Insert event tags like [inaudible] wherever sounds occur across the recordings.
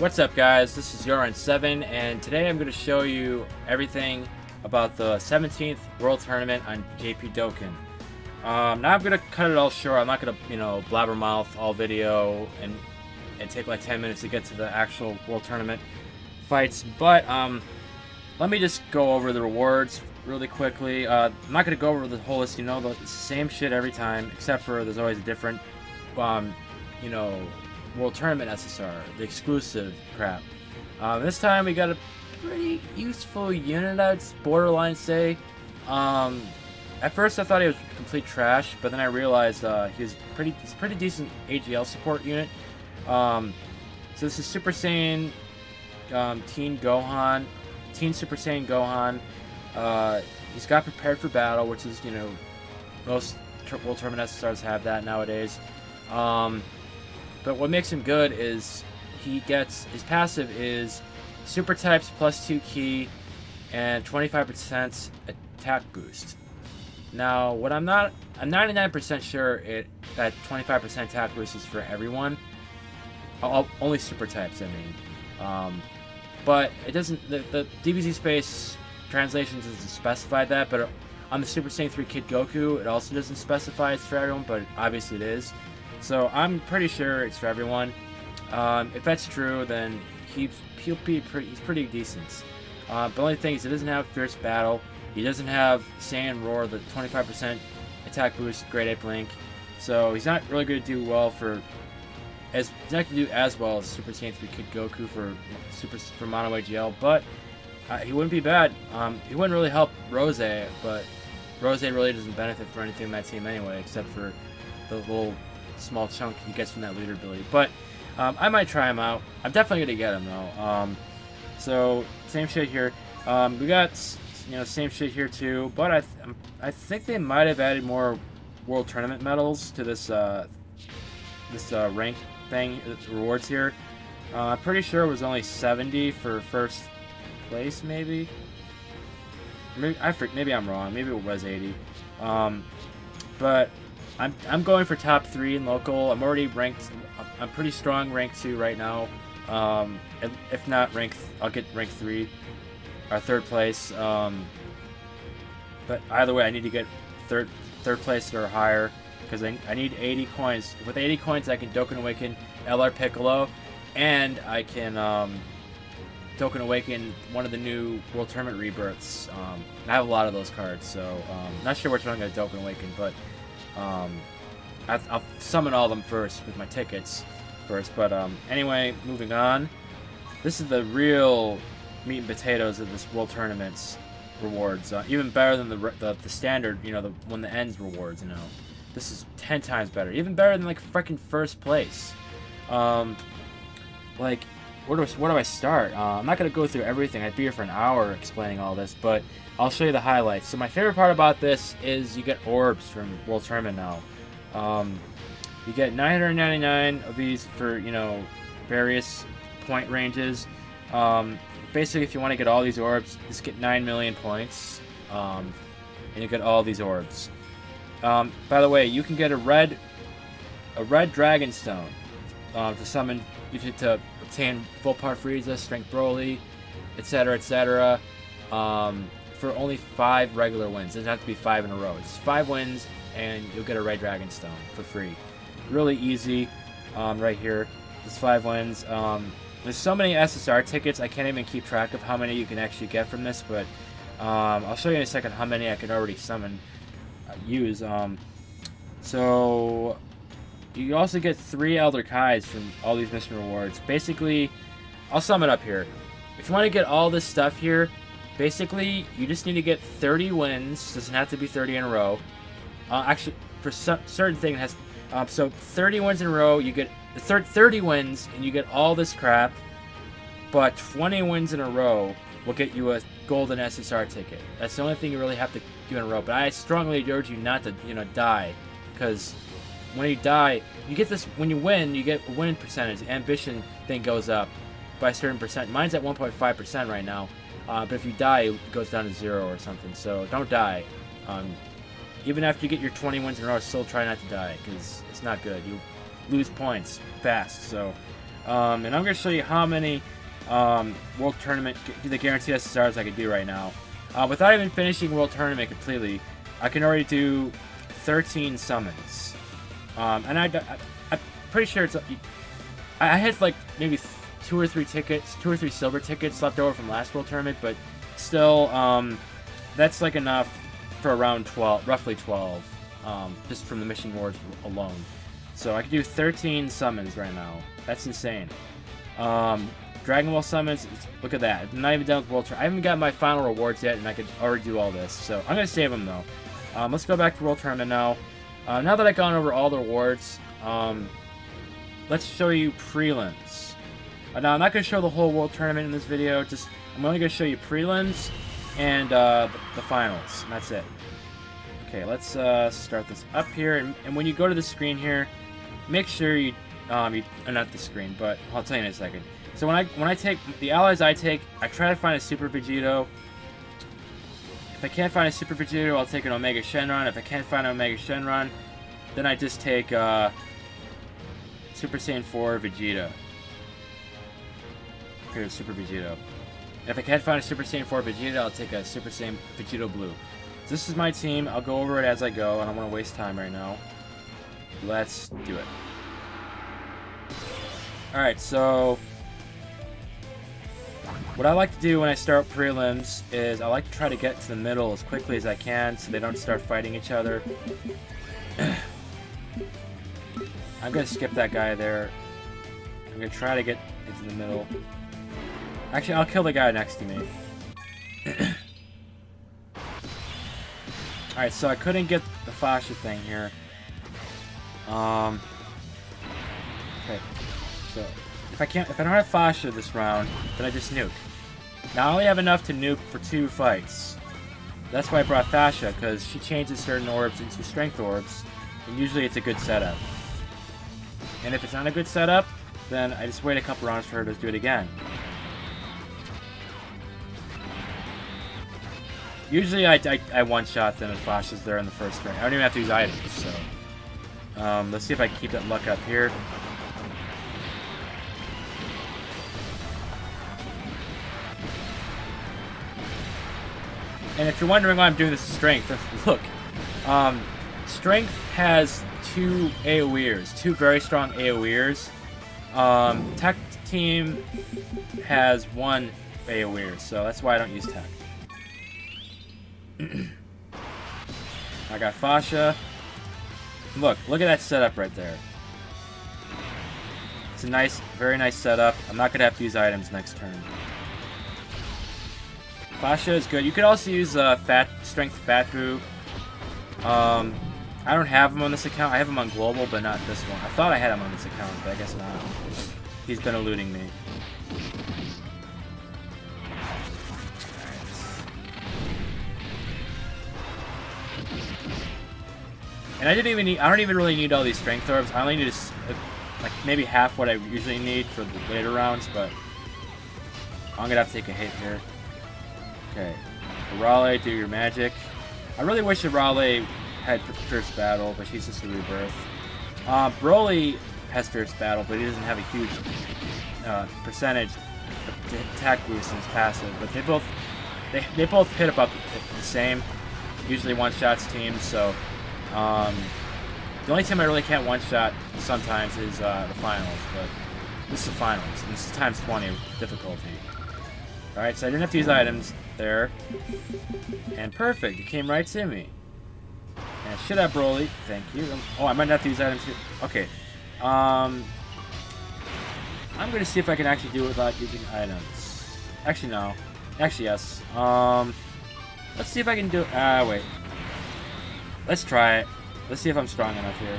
What's up guys, this is YourEnd7 and today I'm going to show you everything about the 17th World Tournament on JP Dokkan. Um, now I'm going to cut it all short, I'm not going to, you know, blabbermouth all video and, and take like 10 minutes to get to the actual World Tournament fights, but um, let me just go over the rewards really quickly. Uh, I'm not going to go over the whole list, you know, the same shit every time, except for there's always a different, um, you know, World Tournament SSR, the exclusive crap. Uh, this time we got a pretty useful unit, I'd borderline say. Um, at first I thought he was complete trash, but then I realized uh, he was pretty, he's pretty decent AGL support unit. Um, so this is Super Saiyan um, Teen Gohan, Teen Super Saiyan Gohan. Uh, he's got prepared for battle, which is you know most World Tournament SSRs have that nowadays. Um, but what makes him good is he gets his passive is super types plus 2 Ki and 25% attack boost. Now, what I'm not I'm 99% sure it that 25% attack boost is for everyone. Only super types, I mean. Um, but it doesn't the, the DBZ space translations doesn't specify that, but on the Super Saiyan 3 Kid Goku, it also doesn't specify it's for everyone, but obviously it is. So I'm pretty sure it's for everyone. Um, if that's true, then he, he'll be pretty, he's pretty decent. Uh, the only thing is, he doesn't have Fierce Battle. He doesn't have Saiyan Roar, the 25% attack boost, Great Ape Link. So he's not really going to do well for as he's not going to do as well as Super Saiyan 3 Kid Goku for Super for Mono AGL, but uh, he wouldn't be bad. Um, he wouldn't really help Rose, but Rose really doesn't benefit for anything in that team anyway, except for the little small chunk he gets from that leader ability. But um, I might try him out. I'm definitely gonna get him though. Um, so same shit here. Um, we got you know same shit here too, but I th um, I think they might have added more world tournament medals to this uh, this uh, rank thing uh, rewards here. Uh, I'm pretty sure it was only 70 for first place, maybe. Maybe I maybe I'm wrong. Maybe it was 80. Um, but I'm, I'm going for top three in local. I'm already ranked. I'm pretty strong rank two right now. Um, if, not rank, I'll get rank three, or third place. Um, but either way, I need to get third third place or higher because I, I need 80 coins. With 80 coins, I can Dokkan Awaken LR Piccolo, and I can um, Dokkan Awaken one of the new World Tournament rebirths. Um, I have a lot of those cards, so um, not sure which one I'm going to Dokkan Awaken, but um, I'll, I'll, summon all of them first with my tickets first. But um, anyway, moving on. This is the real meat and potatoes of this World Tournament's rewards. Uh, even better than the, the, the standard, you know, the when the ends rewards. You know, this is ten times better. Even better than like freaking first place. Um, like, where do I, where do I start? Uh, I'm not gonna go through everything. I'd be here for an hour explaining all this, but I'll show you the highlights. So my favorite part about this is you get orbs from World Tournament now. Um, you get 999 of these for, you know, various point ranges. Um, basically, if you want to get all these orbs, just get 9 million points. Um, and you get all these orbs. Um, by the way, you can get a red a red Dragon Stone uh, to summon, you have to obtain full power Frieza, Strength Broly, etc., etc. Um, for only five regular wins. It doesn't have to be five in a row. It's five wins, and you'll get a Red Dragon Stone for free. Really easy um, right here. It's five wins. Um, there's so many SSR tickets, I can't even keep track of how many you can actually get from this, but um, I'll show you in a second how many I can already summon, uh, use. Um, so, you also get three Elder Kais from all these mission rewards. Basically, I'll sum it up here. If you want to get all this stuff here, Basically, you just need to get 30 wins. Doesn't have to be 30 in a row. Uh, actually, for some, certain thing, has um, so 30 wins in a row. You get 30 wins, and you get all this crap. But 20 wins in a row will get you a golden SSR ticket. That's the only thing you really have to do in a row. But I strongly urge you not to, you know, die, because when you die, you get this. When you win, you get a win percentage. Ambition thing goes up by a certain percent. Mine's at 1.5 percent right now. Uh, but if you die, it goes down to zero or something. So don't die. Um, even after you get your 20 wins in a row, still try not to die because it's not good. You lose points fast. So Um, and I'm going to show you how many um, World Tournament, the guaranteed SSRs I can do right now. Uh, without even finishing World Tournament completely, I can already do 13 summons. Um, and I, I, I'm pretty sure it's... I, had like maybe two or three tickets, two or three silver tickets left over from last World Tournament, but still, um, that's like enough for around 12, roughly 12, um, just from the mission rewards alone. So I can do 13 summons right now. That's insane. Um, Dragon Ball summons, look at that. I'm not even done with World Tour. I haven't got my final rewards yet, and I could already do all this. So I'm going to save them, though. Um, let's go back to World Tournament now. Uh, now that I've gone over all the rewards, um, let's show you prelims. Uh, now, I'm not going to show the whole World Tournament in this video. Just I'm only going to show you prelims and uh, the, the, finals. And that's it. Okay, let's uh, start this up here. And, and, when you go to the screen here, make sure you, um, you, uh, not the screen, but I'll tell you in a second. So when I when I take the allies I take, I try to find a Super Vegito. If I can't find a Super Vegito, I'll take an Omega Shenron. If I can't find an Omega Shenron, then I just take uh, Super Saiyan 4 Vegeta. Here's Super Vegito. if I can't find a Super Saiyan 4 Vegeta, I'll take a Super Saiyan Vegito Blue. This is my team. I'll go over it as I go. I don't want to waste time right now. Let's do it. Alright, so what I like to do when I start prelims is I like to try to get to the middle as quickly as I can so they don't start fighting each other. [clears throat] I'm going to skip that guy there. I'm going to try to get into the middle. Actually, I'll kill the guy next to me. [clears throat] Alright, so I couldn't get the Fasha thing here. Um, okay, so if I can't, if I don't have Fasha this round, then I just nuke. Now I only have enough to nuke for two fights. That's why I brought Fasha, because she changes certain orbs into strength orbs, and usually it's a good setup. And if it's not a good setup, then I just wait a couple rounds for her to do it again. Usually I, I, I one-shot them if Fasha's there in the first turn. I don't even have to use items, so... Um, let's see if I can keep that luck up here. And if you're wondering why I'm doing this strength, [laughs] look, um, strength has two AoEers, two very strong AoEers. Um, tech team has one AoEer, so that's why I don't use tech. [clears throat] I got Fasha. Look, look at that setup right there. It's a nice, very nice setup. I'm not going to have to use items next turn. Fasha is good. You could also use uh, Fat Strength Fat Boo. Um, I don't have him on this account. I have him on Global, but not this one. I thought I had him on this account, but I guess not. He's been eluding me. And I didn't even need, I don't even really need all these strength orbs. I only need uh, like maybe half what I usually need for the later rounds, but I'm gonna have to take a hit here. Okay. Raleigh, do your magic. I really wish that Raleigh had Fierce Battle, but she's just a rebirth. Uh, Broly has Fierce Battle, but he doesn't have a huge uh, percentage attack boost in his passive. But they both they, they both hit about the same. Usually one shots teams, so um, the only team I really can't one shot sometimes is uh, the finals, but this is the finals. This is times 20 difficulty. Alright, so I didn't have to use items there. And perfect, it came right to me. And shit up, Broly. Thank you. Oh, I might not have to use items here. Okay. Um, I'm gonna see if I can actually do it without using items. Actually, no. Actually, yes. Um, let's see if I can do it. Ah, wait. Let's try it. Let's see if I'm strong enough here.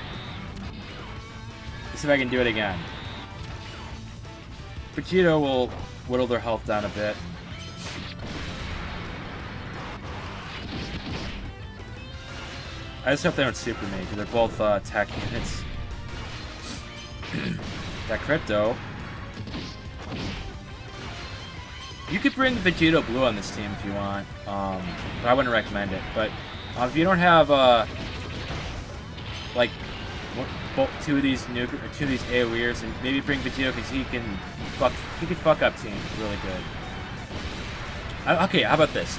Let's see if I can do it again. Vegito will whittle their health down a bit. I just hope they don't super me, because they're both uh, attack units. [clears throat] that crypto. You could bring Vegito Blue on this team if you want, um, but I wouldn't recommend it. But uh, if you don't have, uh, like, two of these nuke, two of these AOEers, and maybe bring Vegito because he can fuck he can fuck up teams really good. Uh, okay, how about this?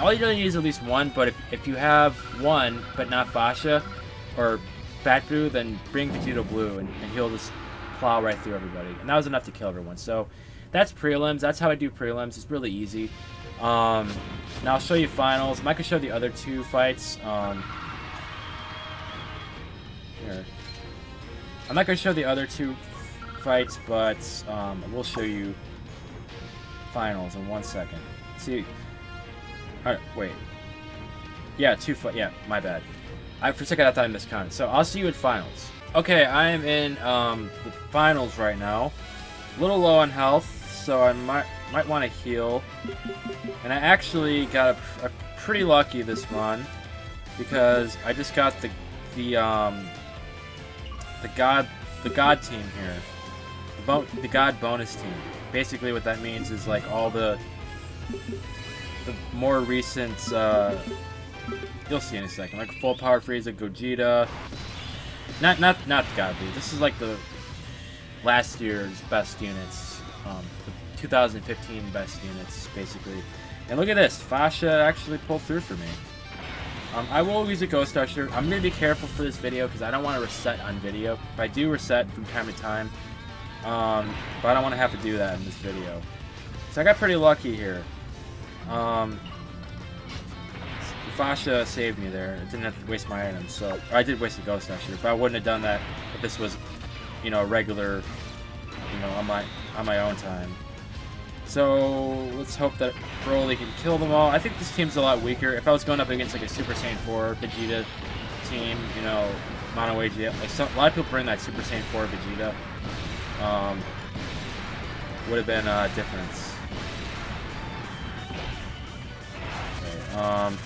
All you really need is at least one, but if, if you have one but not Fasha or Fat then bring Vegito Blue and, and he'll just plow right through everybody. And that was enough to kill everyone. So that's prelims. That's how I do prelims. It's really easy. Um, now I'll show you finals. I might show the other two fights. Um, here. I'm not going to show the other two fights, but um, I will show you finals in one second. See, Alright, wait. Yeah, two foot. Yeah, my bad. I for a second I thought I missed miscounted. So I'll see you in finals. Okay, I am in um, the finals right now. A little low on health, so I might might want to heal. And I actually got a, a pretty lucky this run because I just got the the um, the god the god team here, the, the god bonus team. Basically, what that means is like all the the more recent. Uh, you'll see in a second, like full power Frieza, Gogeta. Not not not Godly. This is like the last year's best units. Um, the 2015 best units, basically. And look at this, Fasha actually pulled through for me. Um, I will use a Ghost Usher. I'm going to be careful for this video because I don't want to reset on video. But I do reset from time to time. Um, but I don't want to have to do that in this video. So I got pretty lucky here. Um, Fasha saved me there. I didn't have to waste my items, so I did waste a Ghost actually, but I wouldn't have done that if this was, you know, a regular, you know, on my on my own time. So let's hope that Broly can kill them all. I think this team's a lot weaker. If I was going up against like a Super Saiyan 4 Vegeta team, you know, Mono Age, like so, a lot of people bring that Super Saiyan 4 Vegeta. Um, would have been a difference. Um,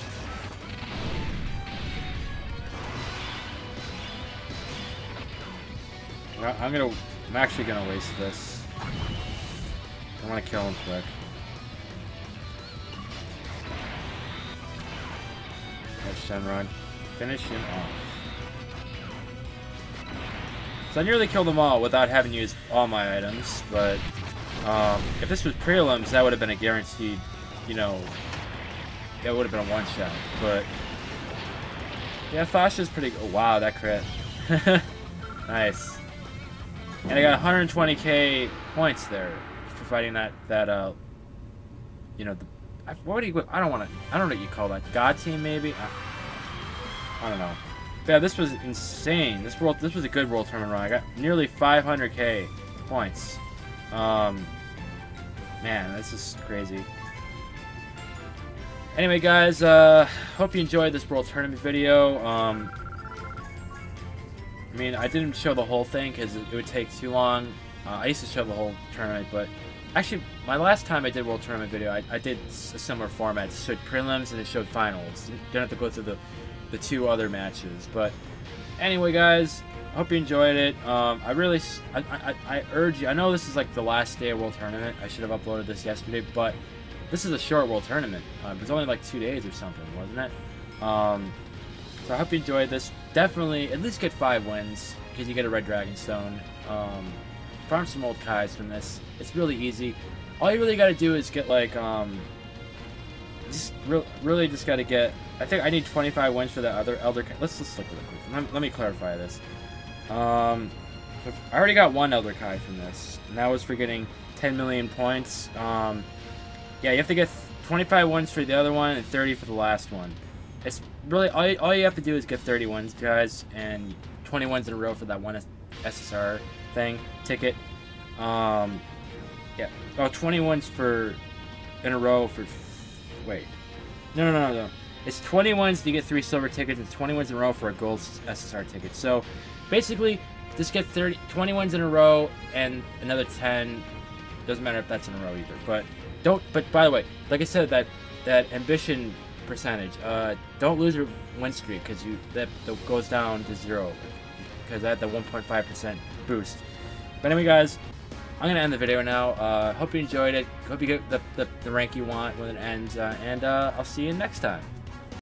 I'm gonna, I'm actually gonna waste this. I want to kill him quick. There's Shenron. Finish him off. So I nearly killed them all without having used all my items, but um, if this was prelims, that would have been a guaranteed, you know, that would have been a one-shot, but yeah, Fasha's pretty, oh, wow, that crit. [laughs] nice. And I got 120k points there for fighting that that uh you know the what do you I don't want to I don't know what you call that God team maybe I, I don't know. Yeah, this was insane. This world this was a good world tournament run. I got nearly 500k points. Um, man, this is crazy. Anyway, guys, uh, hope you enjoyed this world tournament video. Um, I mean, I didn't show the whole thing because it would take too long. Uh, I used to show the whole tournament, but actually, my last time I did World Tournament video, I, I did a similar format. It showed prelims and it showed finals. You didn't have to go through the, the two other matches. But anyway, guys, hope you enjoyed it. Um, I really, I, I, I urge you, I know this is like the last day of World Tournament. I should have uploaded this yesterday, but this is a short World Tournament. Um, it's only like two days or something, wasn't it? Um, so I hope you enjoyed this. Definitely, at least get five wins, because you get a Red Dragon Stone. Um, farm some old Kais from this. It's really easy. All you really gotta do is get, like, um... Just re really just gotta get... I think I need 25 wins for the other Elder Kai. Let's just look really quick. Let, let me clarify this. Um... I already got one Elder Kai from this. And that was for getting 10 million points. Um... Yeah, you have to get 25 ones for the other one and 30 for the last one. It's really all you, all you have to do is get 30 ones, guys, and 20 wins in a row for that one SSR thing ticket. Um, yeah, oh, 20 wins for in a row for. Wait, no, no, no, no. It's 20 wins to get three silver tickets, and 20 wins in a row for a gold SSR ticket. So, basically, just get 30, 20 wins in a row and another 10. Doesn't matter if that's in a row either. But don't. But by the way, like I said, that that ambition percentage. Uh, don't lose your win streak because you that, that goes down to zero because I had the 1.5% boost. But anyway, guys, I'm gonna end the video now. Uh, hope you enjoyed it. Hope you get the, the, the rank you want when it ends, uh, and uh, I'll see you next time.